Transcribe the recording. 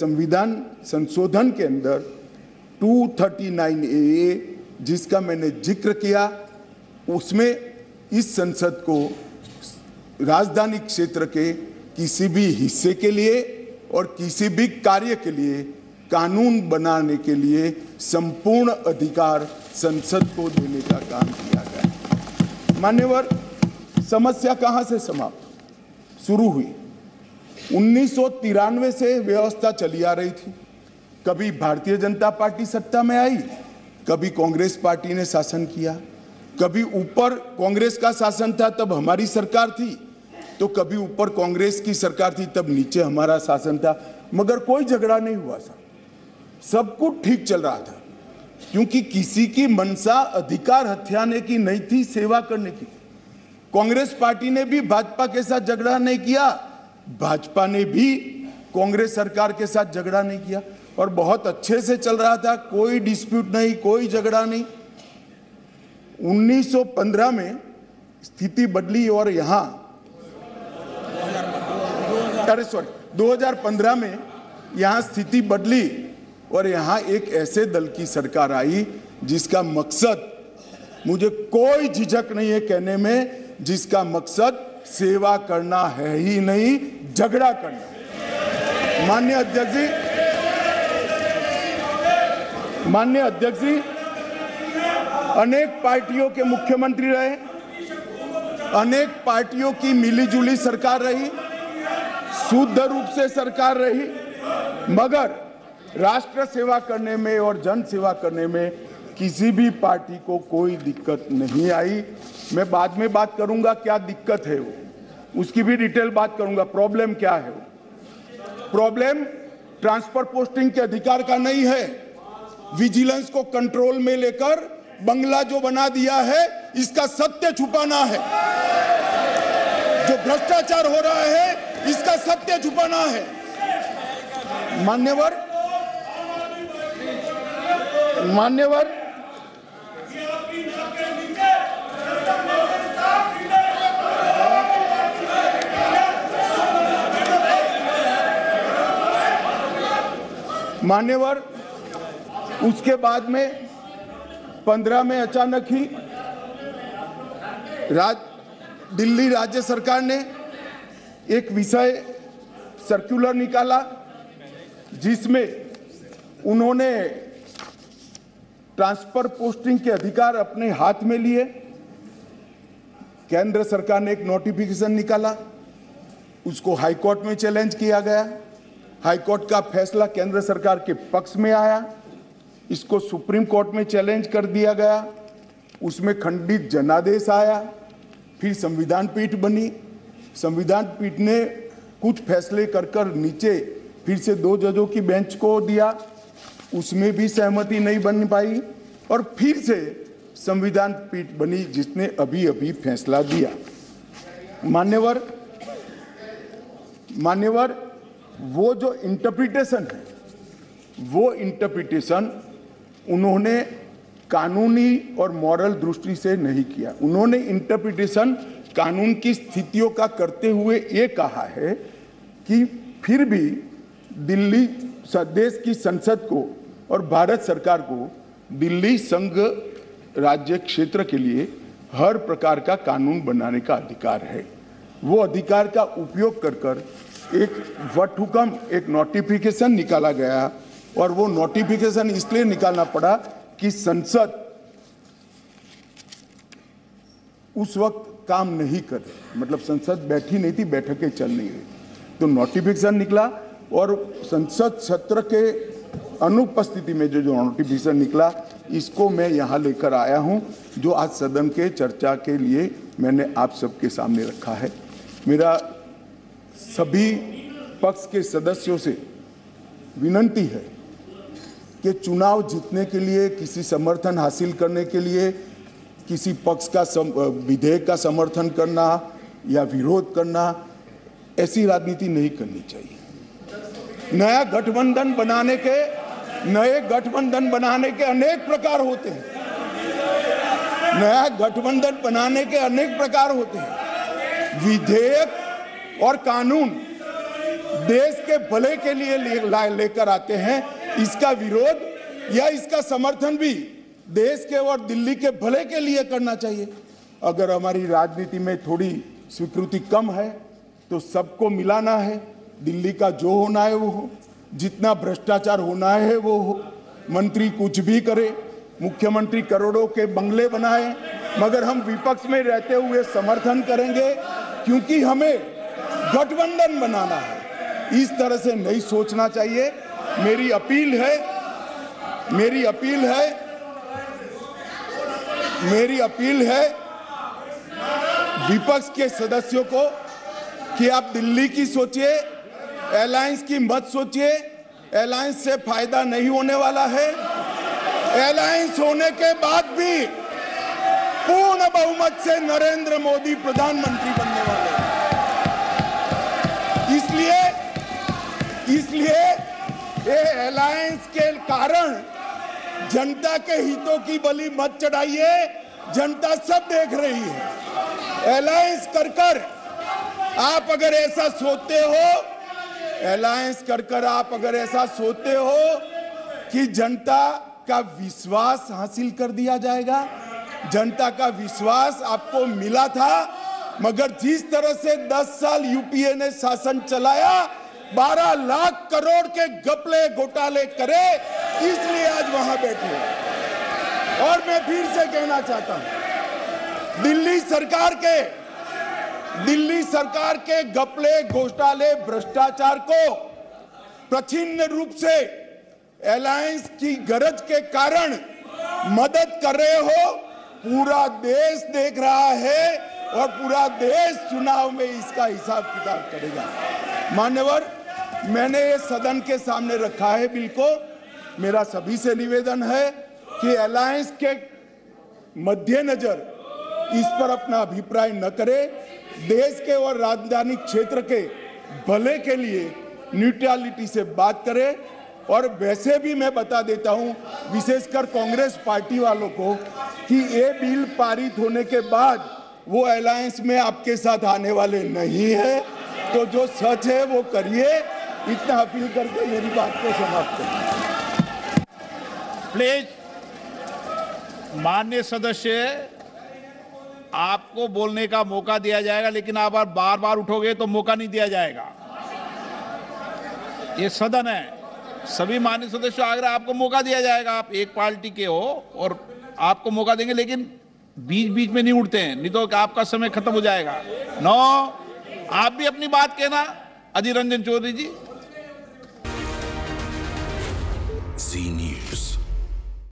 संविधान संशोधन के अंदर 239 ए जिसका मैंने ज़िक्र किया, उसमें इस संसद को राजधानी क्षेत्र के किसी भी हिस्से के लिए और किसी भी कार्य के लिए कानून बनाने के लिए संपूर्ण अधिकार संसद को देने का काम किया गया। मान्यवर, समस्या कहाँ से समाप्त? शुरू हुई। उन्नीस सौ तिरानवे से व्यवस्था चली आ रही थी। कभी भारतीय जनता पार्टी सत्ता में आई, कभी कांग्रेस पार्टी ने शासन किया। कभी ऊपर कांग्रेस का शासन था, तब हमारी सरकार थी। तो कभी ऊपर कांग्रेस की सरकार थी, तब नीचे हमारा शासन था। मगर कोई झगड़ा नहीं हुआ था। सब कुछ ठीक चल रहा था। क्योंकि किसी की मनसा अधिकार हथियाने की नहीं थी, सेवा करने की। कांग्रेस पार्टी ने भी भाजपा के साथ झगड़ा नहीं किया। भाजपा ने भी कांग्रेस सरकार के साथ झगड़ा नहीं किया और बहुत अच्छे से चल रहा था, कोई डिस्प्यूट नहीं, कोई झगड़ा नहीं। 1915 में स्थिति बदली और यहाँ, अरे सॉरी 2015 में यहाँ स्थिति बदली और यहाँ एक ऐसे दल की सरकार आई जिसका मकसद, मुझे कोई झिझक नहीं है कहने में, जिसका मकसद सेवा करना है ही नहीं झगड़ा करना। मान्य अध्यक्ष जी मान्य अध्यक्ष जी, अनेक पार्टियों के मुख्यमंत्री रहे, अनेक पार्टियों की मिलीजुली सरकार रही, शुद्ध रूप से सरकार रही, मगर राष्ट्र सेवा करने में और जन सेवा करने में किसी भी पार्टी को कोई दिक्कत नहीं आई। मैं बाद में बात करूँगा क्या दिक्कत है वो। उसकी भी डिटेल बात करूँगा। प्रॉब्लम क्या है? प्रॉब्लम ट्रांसफ़र पोस्टिंग के अधिकार का नहीं है। विजिलेंस को कंट्रोल में लेकर बंगला जो बना दिया है, इसका सत्य छुपाना है। जो भ्रष्टाचार हो रहा है, इसका सत्य छुपाना है। मान्यवर? मान्यवर मान्यवर, उसके बाद में पंद्रह में अचानक ही राज, दिल्ली राज्य सरकार ने एक विषय सर्कुलर निकाला, जिसमें उन्होंने ट्रांसफ़र पोस्टिंग के अधिकार अपने हाथ में लिए। केंद्र सरकार ने एक नोटिफिकेशन निकाला, उसको हाईकोर्ट में चैलेंज किया गया। हाईकोर्ट का फैसला केंद्र सरकार के पक्ष में आया। इसको सुप्रीम कोर्ट में चैलेंज कर दिया गया। उसमें खंडित जनादेश आया। फिर संविधान पीठ बनी। संविधान पीठ ने कुछ फैसले कर कर नीचे फिर से दो जजों की बेंच को दिया। उसमें भी सहमति नहीं बन पाई और फिर से संविधान पीठ बनी जिसने अभी अभी फैसला दिया। मान्यवर मान्यवर वो जो इंटरप्रिटेशन है, वो इंटरप्रिटेशन उन्होंने कानूनी और मॉरल दृष्टि से नहीं किया। उन्होंने इंटरप्रिटेशन कानून की स्थितियों का करते हुए ये कहा है कि फिर भी दिल्ली देश की संसद को और भारत सरकार को दिल्ली संघ राज्य क्षेत्र के लिए हर प्रकार का कानून बनाने का अधिकार है। वो अधिकार का उपयोग कर कर एक वट हुकम एक नोटिफिकेशन निकाला गया और वो नोटिफिकेशन इसलिए निकालना पड़ा कि संसद उस वक्त काम नहीं कर मतलब संसद बैठी नहीं थी, बैठकें चल नहीं रही। तो नोटिफिकेशन निकला और संसद सत्र के अनुपस्थिति में जो जो नोटिफिकेशन निकला, इसको मैं यहाँ लेकर आया हूँ, जो आज सदन के चर्चा के लिए मैंने आप सबके सामने रखा है। मेरा सभी पक्ष के सदस्यों से विनंती है कि चुनाव जीतने के लिए, किसी समर्थन हासिल करने के लिए, किसी पक्ष का विधेयक का समर्थन करना या विरोध करना, ऐसी राजनीति नहीं करनी चाहिए। नया गठबंधन बनाने के, नए गठबंधन बनाने के अनेक प्रकार होते हैं। नया गठबंधन बनाने के अनेक प्रकार होते हैं। विधेयक और कानून देश के भले के लिए ले, लेकर आते हैं। इसका विरोध या इसका समर्थन भी देश के और दिल्ली के भले के लिए करना चाहिए। अगर हमारी राजनीति में थोड़ी स्वीकृति कम है तो सबको मिलाना है। दिल्ली का जो होना है वो हो। जितना भ्रष्टाचार होना है वो हो। मंत्री कुछ भी करे मुख्यमंत्री करोड़ों के बंगले बनाए मगर हम विपक्ष में रहते हुए समर्थन करेंगे क्योंकि हमें गठबंधन बनाना है। इस तरह से नहीं सोचना चाहिए। मेरी अपील है, मेरी अपील है, मेरी अपील है विपक्ष के सदस्यों को कि आप दिल्ली की सोचिए अलायंस की मत सोचिए। अलायंस से फ़ायदा नहीं होने वाला है। अलायंस होने के बाद भी पूर्ण बहुमत से नरेंद्र मोदी प्रधानमंत्री बनने इसलिए इसलिए ये अलायंस के कारण जनता के हितों की बलि मत चढ़ाइए, जनता सब देख रही है। अलायंस कर कर आप अगर ऐसा सोचते हो अलायंस कर कर आप अगर ऐसा सोचते हो कि जनता का विश्वास हासिल कर दिया जाएगा, जनता का विश्वास आपको मिला था मगर जिस तरह से 10 साल यूपीए ने शासन चलाया 12 लाख करोड़ के गपले घोटाले करे, इसलिए आज वहाँ बैठे और मैं फिर से कहना चाहता हूँ, दिल्ली सरकार के, दिल्ली सरकार के गपले घोटाले भ्रष्टाचार को प्रचिन्न रूप से अलायंस की गरज के कारण मदद कर रहे हो, पूरा देश देख रहा है और पूरा देश चुनाव में इसका हिसाब किताब करेगा। मान्यवर, मैंने ये सदन के सामने रखा है बिल को। मेरा सभी से निवेदन है कि अलायंस के मद्देनजर इस पर अपना अभिप्राय न करे। देश के और राजधानी क्षेत्र के भले के लिए न्यूट्रलिटी से बात करे। और वैसे भी मैं बता देता हूँ, विशेषकर कांग्रेस पार्टी वालों को, कि ये बिल पारित होने के बाद वो अलायंस में आपके साथ आने वाले नहीं है। तो जो सच है, वो करिए। इतना अपील करके मेरी बात को समाप्त करिए प्लीज़ मान्य सदस्य, आपको बोलने का मौका दिया जाएगा, लेकिन आप बार बार उठोगे तो मौका नहीं दिया जाएगा। ये सदन है। सभी मान्य सदस्यों, आगरा आपको मौका दिया जाएगा। आप एक पार्टी के हो और आपको मौका देंगे, लेकिन बीच बीच में नहीं उठते हैं, नहीं तो आपका समय खत्म हो जाएगा नौ, आप भी अपनी बात कहना अधीर रंजन चौधरी जी.